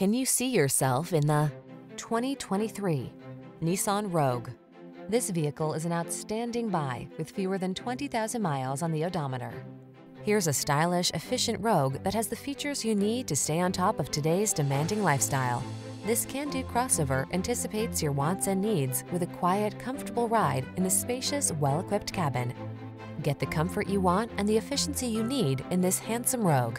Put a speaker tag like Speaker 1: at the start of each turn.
Speaker 1: Can you see yourself in the 2023 Nissan Rogue? This vehicle is an outstanding buy with fewer than 20,000 miles on the odometer. Here's a stylish, efficient Rogue that has the features you need to stay on top of today's demanding lifestyle. This can-do crossover anticipates your wants and needs with a quiet, comfortable ride in a spacious, well-equipped cabin. Get the comfort you want and the efficiency you need in this handsome Rogue.